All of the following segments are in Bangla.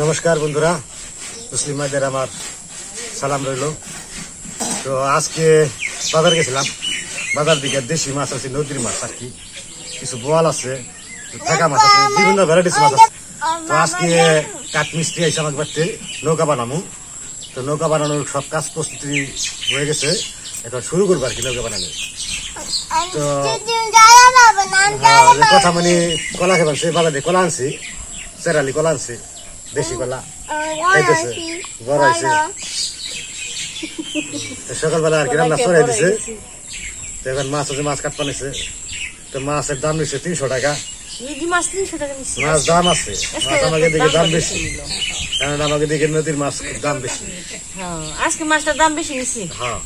নমস্কার বন্ধুরা মুসলিম ভাইদের আমার সালাম রইল। তো আজকে বাজার গেছিলাম। বাজার দিকে দেশি মাছ আছে নদীর মাছ আর কি। কিছু বোয়াল আছে থাকা মাছ আছে বিভিন্ন ভ্যারাইটিস মাছ আছে। তো আজকে কাঠ মিস্ত্রি আইসে আমাকে বাড়তে নৌকা বানামু। তো নৌকা বানানোর সব কাজ প্রস্তুতি হয়ে গেছে। এখন শুরু করব আর কি নৌকা বানানো তো হ্যাঁ, কথা মানে কলা খেয়ে বাজারে কলা আনছি চেরালি কলা আনছি। দেশি কলা খাইতেছে বড় হয়েছে। সকালবেলা আর কি রান্না দিছে। তো এখন মাছ আছে মাছ কাট পানিছে তো মাছের দাম নিচ্ছে তিনশো টাকা। মাছ দাম আছে। মাছ আমাকে দিকে দাম বেশি কারণ আমাকে দিকে নদীর মাছ দাম বেশি। হ্যাঁ আজকে মাছটার দাম বেশি নিচ্ছি হ্যাঁ।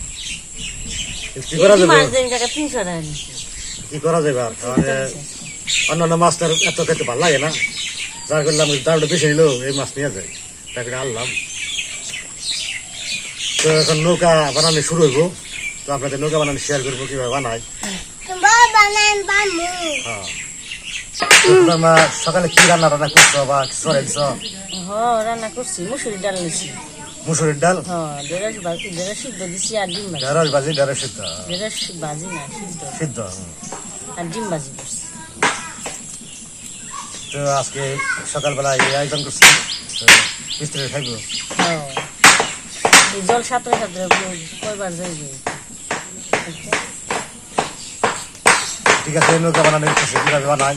কি করা যাবে? তিনশো টাকা কি করা যাবে? আর অন্যান্য মাছটার এত খেতে ভালো লাগে না। যার করলাম দামটা বেশি নিল এই মাছ নিয়ে যায় তাকে আনলাম। তো এখন নৌকা বানানো শুরু হইব। তো আপনাদের নৌকা বানানো শেয়ার করব কীভাবে বানাই হ্যাঁ। সকালে কি রান্না রান্না করছ বা সরে দিছ হ রান্না করছি মুসুরি ডাল মুসুরির ডাল? ঢেঁড়স ভাজি ঢেঁড়স সিদ্ধ সিদ্ধ। আর ডিম ভাজি করছি। তো আজকে সকালবেলা এই আয়োজন করছি। তো মিস্ত্রি খাইব। জল সাঁতরে সাঁতরে কয়বার যাইবে? ঠিক আছে নৌকা বানানো করছি কীভাবে বানাই?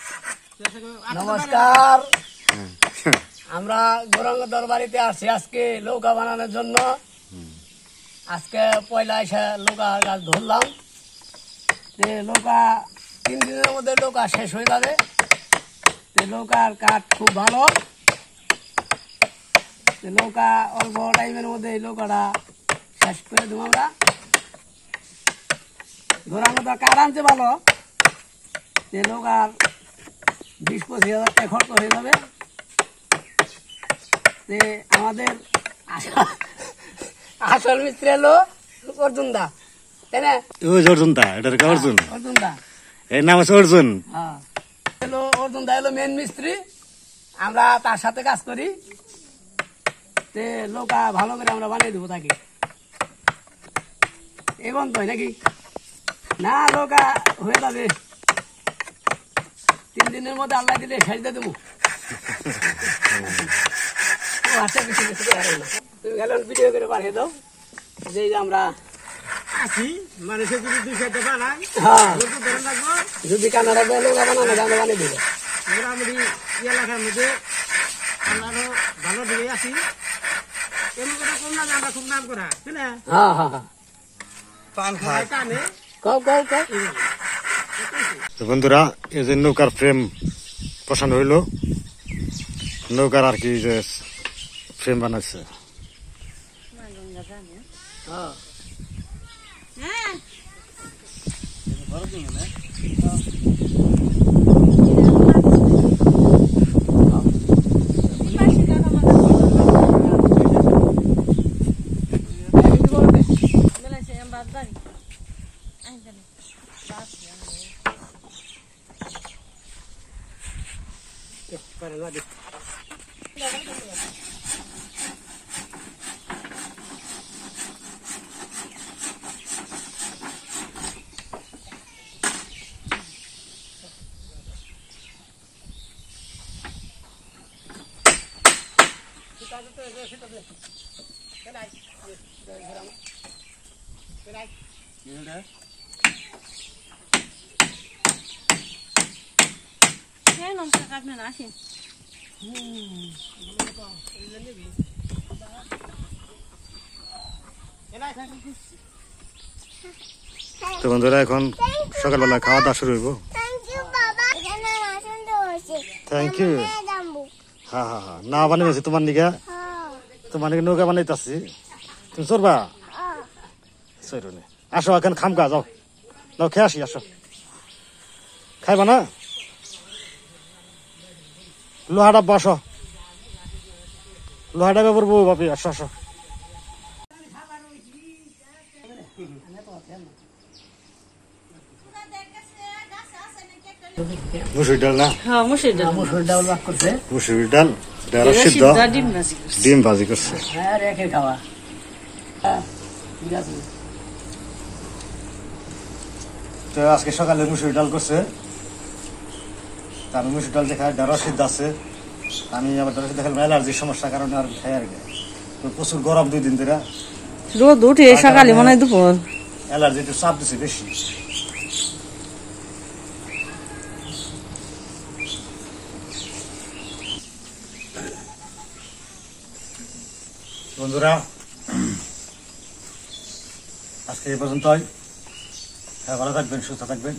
নমস্কার। আমরা গৌরাঙ্গ দরবারিতে আসছি আজকে নৌকা বানানোর জন্য। আজকে পয়লা এসে নৌকা গাছ ধরলাম। যে নৌকা তিন দিনের মধ্যে নৌকা শেষ হয়ে যাবে। নৌকার কাঠ খুব ভালো। নৌকা অল্প টাইমের মধ্যে এই নৌকাটা শেষ করে দেবো আমরা। গৌরাঙ্গ দা কাঠ আনতে ভালো। নৌকার বিশ পঁচিশ হাজার টাকা খরচ হয়ে যাবে। যে আমাদের আসল- মিস্ত্রি হলো অর্জুন দা তাই না? অর্জুন দা এটার অর্জুন। অর্জুন দা। এর নাম আছে অর্জুন। হ্যাঁ। অর্জুন দা হলো মেন মিস্ত্রি। আমরা তার সাথে কাজ করি। তে নৌকা ভালো করে আমরা বানিয়ে দেবো তাকে। এবং তো নাকি? না লোকা হয়ে যাবে। তিন দিনের মধ্যে আল্লাহ দিলে দিয়ে দেবো। ও আচ্ছা। তুমি গেল ভিডিও করে পাঠিয়ে দাও। যে আমরা আছি মানুষের যদি দুই সাইডে হ্যাঁ। যদি কানাডা নৌকা বানানো যায় বানিয়ে দেবো। মোটামুটি এই এলাকার মধ্যে আল্লাহরও ভালো দিকে আছি। এমন কম না আমরা খুব নাম করা তাই না? হ্যাঁ হ্যাঁ হ্যাঁ। পান কও কও কও। তো বন্ধুরা এই যে নৌকার ফ্রেম বসানো হইল। নৌকার আর কি যে ফ্রেম বানাচ্ছে হ্যাঁ। Đi, qua đây đi. Cái này, cái này, cái này. হ্যাঁ নমস্কার আপনি না আসেন তো বন্ধুরা এখন সকালবেলা খাওয়া দাওয়া শুরু হইব। থ্যাংক ইউ হ্যাঁ হ্যাঁ হ্যাঁ না বানিয়েছি তোমার নিগা হ্যাঁ। তোমার নিগে নৌকা বানাইতাছি তুমি চলবা হ্যাঁ। সৈরনে আসো এখন খামকা যাও। যাও খেয়ে আসি আসো। খাইবা না? লোহাটা বসো। লোহাটা ব্যাপার বউ বাপি আসো আসো। মুসুর ডাল না? হ্যাঁ মুসির ডাল। মুসুর ডাউল করছে। মুসুর ডাল ডাল সিদ্ধ। ডিম ভাজি করছি। হ্যাঁ রেখে খাওয়া। হ্যাঁ তো আজকে সকালে মুসুর ডাল করছে। তা আমি মুসুর ডাল দেখাই ডাল সিদ্ধ আছে। আমি আবার ডাল সিদ্ধ খেলাম অ্যালার্জির সমস্যার কারণে আর খাই আর কি। তো প্রচুর গরম দুই দিন ধরে। রোদ উঠে সকালে মনে হয় দুপুর। অ্যালার্জি একটু চাপ দিছে বেশি। বন্ধুরা আজকে এই পর্যন্তই। হ্যাঁ ভালো থাকবেন সুস্থ থাকবেন।